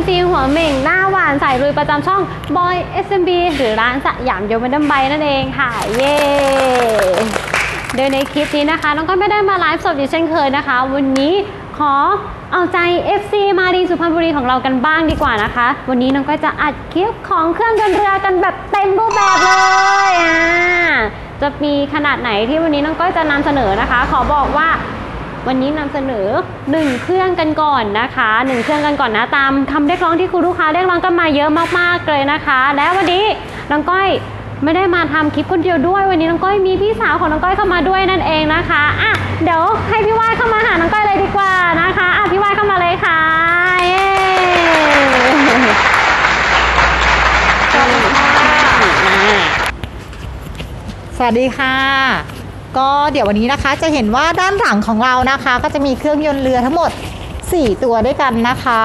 MC หัวเหม่งหน้าหวานสายลุยประจำช่อง Boy SMB หรือร้านสยามโยมดัมไบนั่นเองค่ะเย้โดยในคลิปนี้นะคะน้องก็ไม่ได้มาไลฟ์สดอย่างเช่นเคยนะคะ วันนี้ขอเอาใจ FC มาดีสุพรรณบุรีของเรากันบ้างดีกว่านะคะ วันนี้น้องก็จะอัดคลิปของเครื่องยนเรือกันแบบเต็มรูปแบบเลยอ่าจะมีขนาดไหนที่วันนี้น้องก็จะนำเสนอนะคะ ขอบอกว่า วันนี้นำเสนอ 1 เครื่องกันก่อนนะคะ 1 เครื่องกันก่อนนะตามคำเรียกร้องที่คุณลูกค้าเรียกร้องกันมาเยอะมากๆเลยนะคะ และวันนี้น้องก้อยไม่ได้มาทำคลิปคนเดียวด้วย วันนี้น้องก้อยมีพี่สาวของน้องก้อยเข้ามาด้วยนั่นเองนะคะอะเดี๋ยวให้พี่ว่ายเข้ามาหาน้องก้อยเลยดีกว่านะคะอะพี่ว่ายเข้ามาเลยค่ะเย้สวัสดีค่ะ ก็เดี๋ยววันนี้นะคะจะเห็นว่าด้านหลังของเรานะคะ ก็จะมีเครื่องยนต์เรือทั้งหมด 4 ตัวด้วยกันนะคะ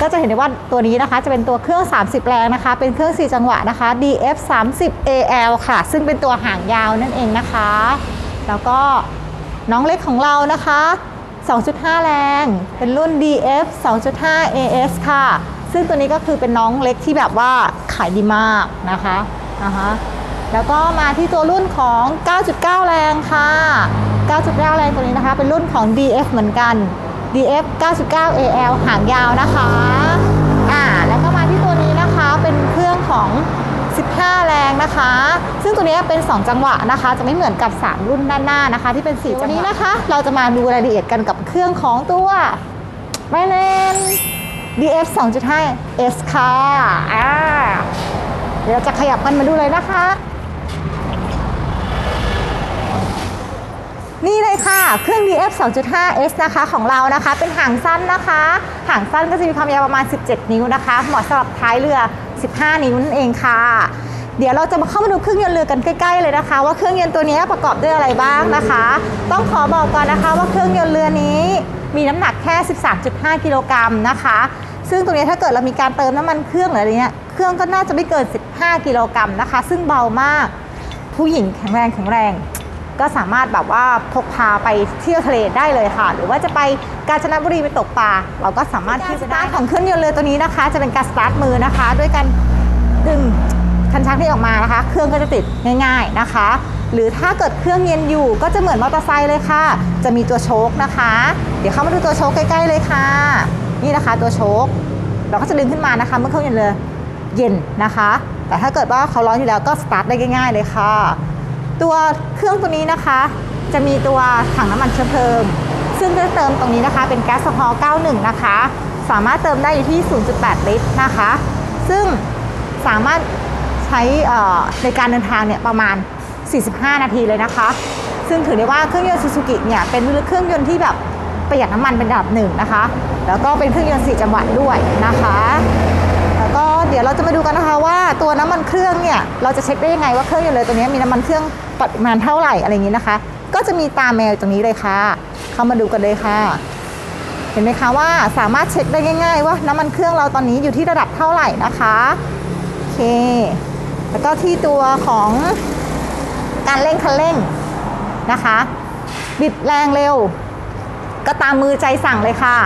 ก็จะเห็นได้ว่าตัวนี้นะคะจะเป็นตัวเครื่อง 30 แรงนะคะ เป็นเครื่อง 4 จังหวะนะคะ DF 30 AL ค่ะ ซึ่งเป็นตัวหางยาวนั่นเองนะคะ แล้วก็น้องเล็กของเรานะคะ 2.5 แรง เป็นรุ่น DF 2.5 AS ค่ะ ซึ่งตัวนี้ก็คือเป็นน้องเล็กที่แบบว่าขายดีมากนะคะนะคะ แล้วก็มาที่ตัวรุ่นของ 9.9 แรงค่ะ 9.9 แรงตัวนี้นะคะ เป็นรุ่นของ DF เหมือนกัน DF 99 AL หางยาวนะคะอ่าแล้วก็มาที่ตัวนี้นะคะ เป็นเครื่องของ 15 แรงนะคะ ซึ่งตัวนี้เป็น 2 จังหวะนะคะ จะไม่เหมือนกับ 3 รุ่นด้านหน้านะคะ ที่เป็น4จังหวะวันนี้นะคะ เราจะมาดูรายละเอียดกันกับเครื่องของตัวไบเลน DF 2.5 S ค่ะอ่าเดี๋ยวเราจะขยับกันมาดูเลยนะคะ นี่เลยค่ะ เครื่อง DF 2.5 S นะคะของเรานะคะ เป็นหางสั้นนะคะ หางสั้นก็จะมีความยาวประมาณ 17 นิ้วนะคะ เหมาะสำหรับท้ายเรือ 15 นิ้วนั่นเองค่ะ เดี๋ยวเราจะมาเข้ามาดูเครื่องยนต์เรือกันใกล้ๆเลยนะคะ ว่าเครื่องยนต์ตัวนี้ประกอบด้วยอะไรบ้างนะคะ ต้องขอบอกก่อนนะคะว่าเครื่องยนต์เรือนี้มีน้ำหนักแค่ 13.5 กิโลกรัมนะคะ ซึ่งตรงนี้ถ้าเกิดเรามีการเติมน้ำมันเครื่องหรืออะไรเงี้ย เครื่องก็น่าจะไม่เกิน 15 กิโลกรัมนะคะ ซึ่งเบามาก ผู้หญิงแข็งแรงแข็งแรง ก็สามารถแบบว่าพกพาไปเที่ยวทะเลได้เลยค่ะ หรือว่าจะไปกาญจนบุรีไปตกปลาเราก็สามารถที่จะได้ของเครื่องยนต์เรือตัวนี้นะคะ จะเป็นการสตาร์ทมือนะคะ ด้วยการดึงคันชักที่ออกมานะคะ เครื่องก็จะติดง่าย ๆนะคะ หรือถ้าเกิดเครื่องเย็นอยู่ก็จะเหมือนมอเตอร์ไซค์เลยค่ะ จะมีตัวโชคนะคะ เดี๋ยวเข้ามาดูตัวโชคใกล้ๆเลยค่ะ นี่นะคะตัวโชคเราก็จะดึงขึ้นมานะคะ เมื่อเครื่องยนต์เรือเย็นนะคะ แต่ถ้าเกิดว่าเขาร้อนอยู่แล้วก็สตาร์ทได้ง่าย ๆ เลยค่ะ ตัวเครื่องตัวนี้นะคะ จะมีตัวถังน้ำมันเชื้อเพลิง ซึ่งจะเติมตรงนี้นะคะ เป็นแก๊สโซฮอล์91 นะคะ สามารถเติมได้อยู่ที่ 0.8 ลิตรนะคะ ซึ่งสามารถใช้ในการเดินทางเนี่ยประมาณ 45 นาทีเลยนะคะ ซึ่งถือได้ว่าเครื่องยนต์ซูซูกิเนี่ยเป็นเครื่องยนต์ที่แบบประหยัดน้ำมันเป็นอันดับหนึ่งนะคะ แล้วก็เป็นเครื่องยนต์4จังหวะด้วยนะคะ แล้วก็เดี๋ยวเราจะมาดูกันนะคะว่าตัวน้ำมันเครื่องเนี่ยเราจะเช็คได้ยังไงว่าเครื่องยนต์เลยตัวนี้มีน้ำมันเครื่อง ปริมาณเท่าไหร่อะไรอย่างนี้นะคะ ก็จะมีตาแมวตรงนี้เลยค่ะ เข้ามาดูกันเลยค่ะ เห็นไหมคะว่าสามารถเช็คได้ง่าย ๆ ว่าน้ำมันเครื่องเราตอนนี้อยู่ที่ระดับเท่าไหร่นะคะโอเค แล้วก็ที่ตัวของการเร่งคันเร่งนะคะบิดแรงเร็ว ก็ตามมือใจสั่งเลยค่ะ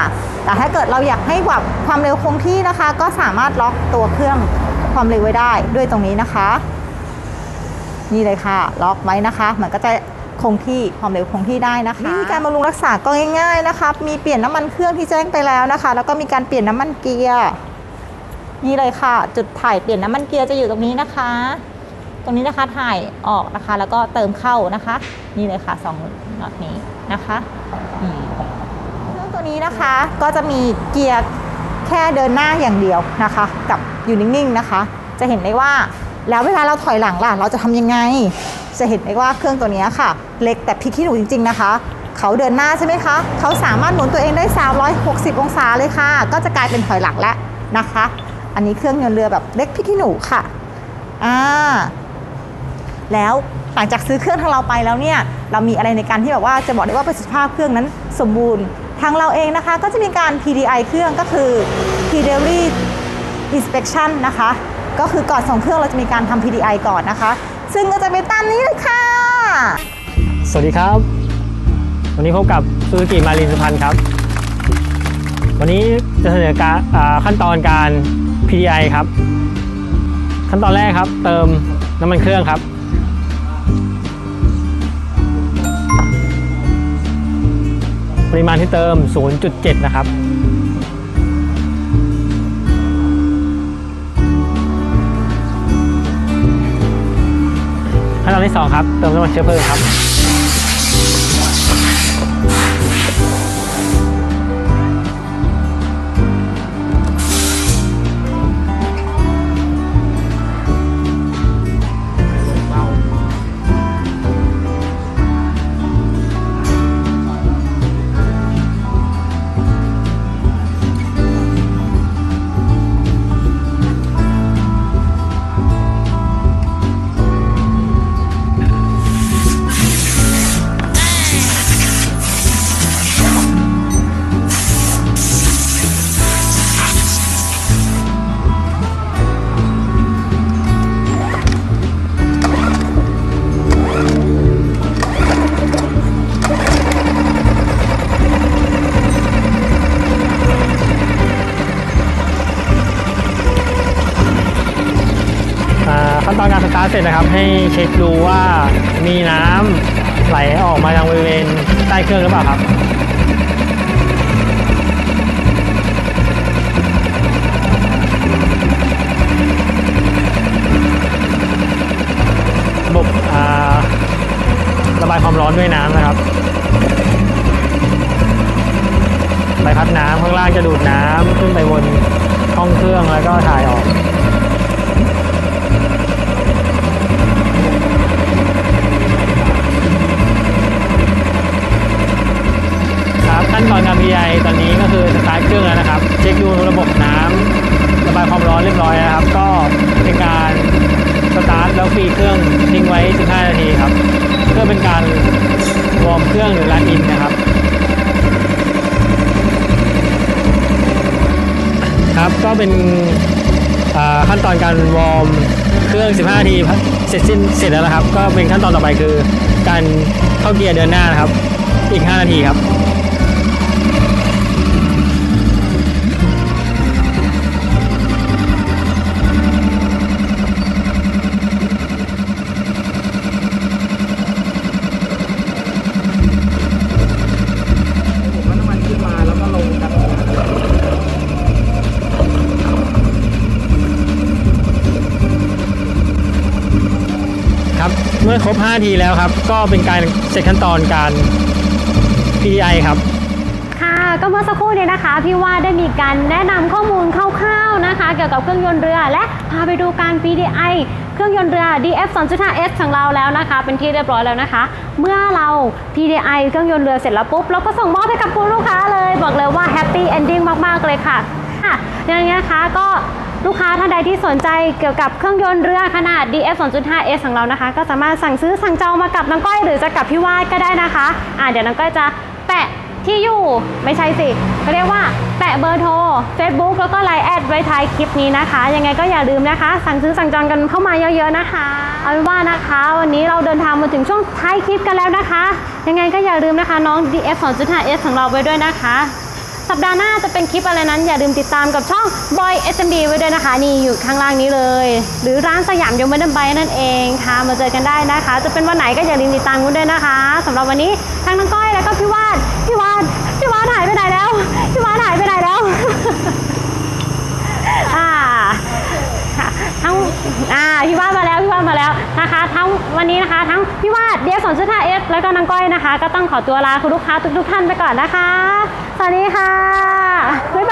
แต่ถ้าเกิดเราอยากให้แบบความเร็วคงที่นะคะ ก็สามารถล็อกตัวเครื่องความเร็วไว้ได้ด้วยตรงนี้นะคะ นี่เลยค่ะ ล็อกไว้นะคะ มันก็จะคงที่ความเร็วคงที่ได้นะคะวิธีการบำรุงรักษาก็ง่าย ๆนะคะ มีเปลี่ยนน้ำมันเครื่องที่แจ้งไปแล้วนะคะ แล้วก็มีการเปลี่ยนน้ำมันเกียร์นี่เลยค่ะ จุดถ่ายเปลี่ยนน้ำมันเกียร์จะอยู่ตรงนี้นะคะ ตรงนี้นะคะถ่ายออกนะคะ แล้วก็เติมเข้านะคะ นี่เลยค่ะสองน็อตนี้นะคะเครื่องตัวนี้นะคะก็จะมีเกียร์แค่เดินหน้าอย่างเดียวนะคะ กับอยู่นิ่งๆนะคะ จะเห็นได้ว่า แล้วเวลาเราถอยหลังล่ะ เราจะทำยังไง จะเห็นได้ว่าเครื่องตัวนี้ค่ะ เล็กแต่พลิกขี้หนูจริง ๆ นะคะ เขาเดินหน้าใช่ไหมคะ เขาสามารถหมุนตัวเองได้ 360 องศาเลยค่ะ ก็จะกลายเป็นถอยหลังแล้วนะคะ อันนี้เครื่องยนต์เรือแบบเล็กพลิกขี้หนูค่ะอ่าแล้วหลังจากซื้อเครื่องทางเราไปแล้วเนี่ย เรามีอะไรในการที่แบบว่าจะบอกได้ว่าประสิทธิภาพเครื่องนั้นสมบูรณ์ ทางเราเองนะคะ ก็จะมีการ PDI เครื่องก็คือ P-Delivery Inspection นะคะ ก็คือก่อนส่งเครื่องเราจะมีการทำ PDI ก่อนนะคะ ซึ่งก็จะเป็นตามนี้เลยค่ะ สวัสดีครับ วันนี้พบกับซูซูกิมารีนสุพรรณครับ วันนี้จะเสนอการขั้นตอนการ PDI ครับ ขั้นตอนแรกครับ เติมน้ำมันเครื่องครับปริมาณที่เติม 0.7 นะครับ 2ครับเติมน้ำมันเชื้อเพลิงครับ นะครับ ให้เช็คดูว่ามีน้ำไหลออกมาทางบริเวณใต้เครื่องหรือเปล่าครับระบบระบายความร้อนด้วยน้ำนะครับใบพัดน้ำข้างล่างจะดูดน้ำขึ้นไปบนห้องเครื่องแล้วก็ถ่ายออก ครับขั้ นตอนการ PI ตอนนี้ก็คือสตาร์ทเครื่องแล้วนะครับ เช็คดูระบบน้ำระบายความร้อนเรียบร้อยแล้วนะครับ ก็เป็นการสตาร์ทแล้วฟรีเครื่องทิ้งไว้ 15 นาทีครับ เพื่อเป็นการวอร์มเครื่องหรือ run-in นะครับครับก็เป็นขั้นตอนการวอร์มเครื่อง 15 นาทีเสร็จสิ้นเสร็จแล้วนะครับ ก็เป็นขั้นตอนต่อไปคือ การเข้าเกียร์เดินหน้านะครับ อีก 5 นาทีครับ น้ำมันขึ้นมาแล้วก็ลงครับ ครับ เมื่อครบ5นาทีแล้วครับ ก็เป็นการเสร็จขั้นตอนการ PDI ครับ ค่ะก็เมื่อสักครู่เนี่ยนะคะ พี่ว่าได้มีการแนะนำข้อมูลคร่าวๆนะคะ เกี่ยวกับเครื่องยนต์เรือ และพาไปดูการ PDI เครื่องยนต์เรือ DF 2.5S ของเราแล้วนะคะ เป็นที่เรียบร้อยแล้วนะคะ เมื่อเรา PDI เครื่องยนต์เรือเสร็จแล้วปุ๊บเราก็ส่งมอบให้กับคุณลูกค้าเลย บอกเลยว่า Happy Ending มากๆเลยค่ะ ค่ะอย่างนี้ยนะคะก็ ลูกค้าท่านใดที่สนใจเกี่ยวกับเครื่องยนต์เรือขนาด DF 2.5S ของเรานะคะ ก็สามารถสั่งซื้อสั่งจองมากับน้องก้อยหรือจะกับพี่วาดก็ได้นะคะอ่าเดี๋ยวน้องก้อยจะแปะที่อยู่ไม่ใช่สิเขาเรียกว่าแปะเบอร์โทร Facebook แล้วก็ไลน์แอดไว้ท้ายคลิปนี้นะคะ ยังไงก็อย่าลืมนะคะ สั่งซื้อสั่งจองกันเข้ามาเยอะๆนะคะ เอาเป็นว่านะคะ วันนี้เราเดินทางมาถึงช่วงท้ายคลิปกันแล้วนะคะ ยังไงก็อย่าลืมนะคะน้อง DF 2.5S ของเราไว้ด้วยนะคะ สัปดาห์หน้าจะเป็นคลิปอะไรนั้นอย่าลืมติดตามกับช่อง Boy SMB ไว้ด้วยนะคะ นี่อยู่ข้างล่างนี้เลย หรือร้านสยามยมเดินไบนั่นเองค่ะ มาเจอกันได้นะคะ จะเป็นวันไหนก็อย่าลืมติดตามกันด้วยนะคะสำหรับวันนี้ทั้งน้องก้อยแล้วก็พี่วาดพี่วาดพี่วาดหายไปไหนแล้วพี่วาดหายไปไหนแล้ว อ่าค่ะทั้งอ่าพี่วาดมาแล้วพี่วาดมาแล้วนะคะ ทั้ง วันนี้นะคะ ทั้งพี่วาดเดียสอนชุดท่าเอฟแล้วก็นางก้อยนะคะ ก็ต้องขอตัวลาคุณลูกค้าทุกๆท่านไปก่อนนะคะ สวัสดีค่ะบ๊ายบาย